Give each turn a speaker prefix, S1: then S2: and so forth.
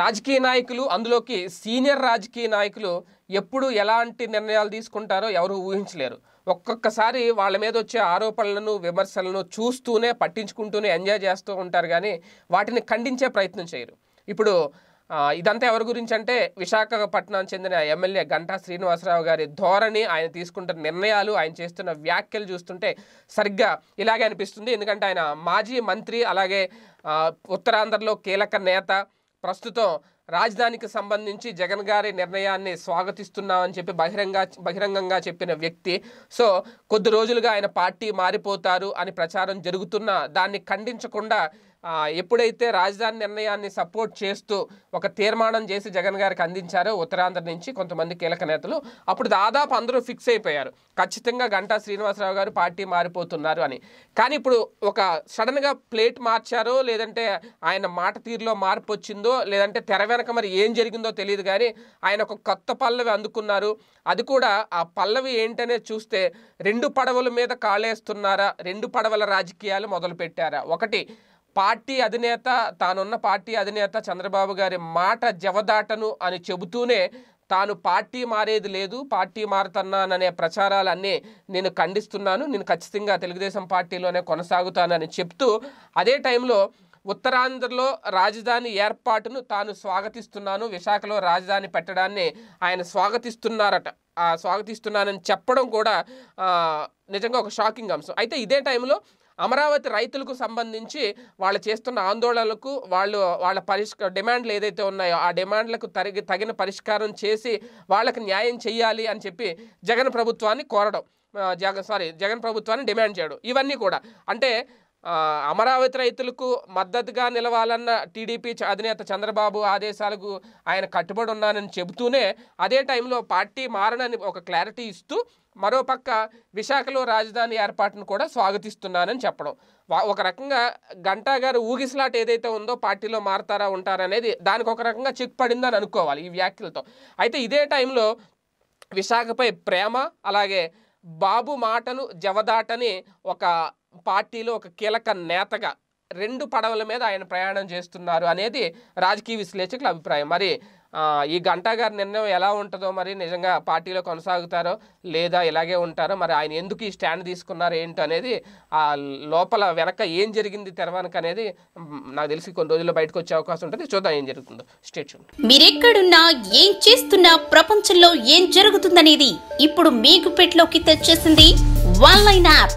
S1: రాజకీయ నాయకులు అందులోకి సీనియర్ రాజకీయ నాయకులు ఎప్పుడు ఎలాంటి నిర్ణయాలు తీసుకుంటారో ఎవరు ఊహించలేరు. ఒక్కొక్కసారి వాళ్ళ మీద వచ్చే ఆరోపణలను విమర్శలను చూస్తూనే పట్టించుకుంటూనే ఎంజాయ్ చేస్తూ ఉంటారు కానీ వాటిని ఖండించే ప్రయత్నం చేయరు. ఇప్పుడు ఇదంతా ఎవరి గురించి అంటే విశాఖపట్నం చెందిన ఎమ్మెల్యే గంటా శ్రీనివాసరావు గారి ధోరణి ఆయన తీసుకుంటున్న నిర్ణయాలు ఆయన చేస్తున్న వ్యాఖ్యలు చూస్తుంటే సరిగ్గా ఇలాగే అనిపిస్తుంది. ఎందుకంటే ఆయన మాజీ మంత్రి అలాగే ఉత్తరాంధ్రలో కీలక నేత ప్రస్తుతం రాజధానికి సంబంధించి జగన్ గారి నిర్ణయాన్ని స్వాగతిస్తున్నామని చెప్పి బహిరంగ బహిరంగంగా చెప్పిన వ్యక్తి. సో కొద్ది రోజులుగా ఆయన పార్టీ మారిపోతారు అని ప్రచారం జరుగుతున్నా దాన్ని ఖండించకుండా ఎప్పుడైతే రాజధాని నిర్ణయాన్ని సపోర్ట్ చేస్తూ ఒక తీర్మానం చేసి జగన్ గారికి అందించారో ఉత్తరాంధ్ర నుంచి కొంతమంది కీలక నేతలు అప్పుడు దాదాపు అందరూ ఫిక్స్ అయిపోయారు. ఖచ్చితంగా గంటా శ్రీనివాసరావు గారు పార్టీ మారిపోతున్నారు అని. కానీ ఇప్పుడు ఒక సడన్గా ప్లేట్ మార్చారో లేదంటే ఆయన మాట తీరులో మార్పు వచ్చిందో లేదంటే తెర వెనక మరి ఏం జరిగిందో తెలియదు కానీ ఆయన ఒక కొత్త పల్లవి అందుకున్నారు. అది కూడా ఆ పల్లవి ఏంటనే చూస్తే రెండు పడవల మీద కాళేస్తున్నారా రెండు పడవల రాజకీయాలు మొదలుపెట్టారా? ఒకటి పార్టీ అధినేత తానున్న పార్టీ అధినేత చంద్రబాబు గారి మాట జవదాటను అని చెబుతూనే తాను పార్టీ మారేది లేదు పార్టీ మారుతున్నాననే ప్రచారాలన్నీ నేను ఖండిస్తున్నాను. నేను ఖచ్చితంగా తెలుగుదేశం పార్టీలోనే కొనసాగుతానని చెప్తూ అదే టైంలో ఉత్తరాంధ్రలో రాజధాని ఏర్పాటును తాను స్వాగతిస్తున్నాను. విశాఖలో రాజధాని పెట్టడాన్ని ఆయన స్వాగతిస్తున్నారట. ఆ స్వాగతిస్తున్నానని చెప్పడం కూడా నిజంగా ఒక షాకింగ్ అంశం. అయితే ఇదే టైంలో అమరావతి రైతులకు సంబంధించి వాళ్ళు చేస్తున్న ఆందోళనలకు వాళ్ళు వాళ్ళ పరిష్క డిమాండ్లు ఏదైతే ఉన్నాయో ఆ డిమాండ్లకు తరిగి తగిన పరిష్కారం చేసి వాళ్ళకి న్యాయం చేయాలి అని చెప్పి జగన్ ప్రభుత్వాన్ని కోరడం. జగన్ సారీ జగన్ ప్రభుత్వాన్ని డిమాండ్ చేయడం. ఇవన్నీ కూడా. అంటే అమరావతి రైతులకు మద్దతుగా నిలవాలన్న టీడీపీ అధినేత చంద్రబాబు ఆదేశాలకు ఆయన కట్టుబడి ఉన్నానని చెబుతూనే అదే టైంలో పార్టీ మారనని ఒక క్లారిటీ ఇస్తూ మరోపక్క విశాఖలో రాజధాని ఏర్పాటును కూడా స్వాగతిస్తున్నానని చెప్పడం. ఒక రకంగా గంటా గారు ఊగిసలాట ఏదైతే ఉందో పార్టీలో మారతారా ఉంటారనేది దానికి ఒక రకంగా చెక్ పడిందని అనుకోవాలి ఈ వ్యాఖ్యలతో. అయితే ఇదే టైంలో విశాఖపై ప్రేమ అలాగే బాబు మాటను జవదాటని ఒక పార్టీలో ఒక కీలక నేతగా రెండు పడవల మీద ఆయన ప్రయాణం చేస్తున్నారు అనేది రాజకీయ విశ్లేషకుల అభిప్రాయం. మరి ఈ గంటా గారి నిర్ణయం ఎలా ఉంటుందో మరి నిజంగా పార్టీలో కొనసాగుతారో లేదా ఇలాగే ఉంటారో మరి ఆయన ఎందుకు ఈ స్టాండ్ తీసుకున్నారు ఏంటో అనేది ఆ లోపల వెనక ఏం జరిగింది తెరవనక అనేది నాకు తెలిసి కొన్ని రోజుల్లో బయటకు వచ్చే అవకాశం ఉంటుంది. చూద్దాం ఏం జరుగుతుందో. స్టేట్
S2: మీరెక్కడున్నా ఏం చేస్తున్నా ప్రపంచంలో ఏం జరుగుతుందనేది ఇప్పుడు మీకు పెట్లోకి తెచ్చేసింది one line app.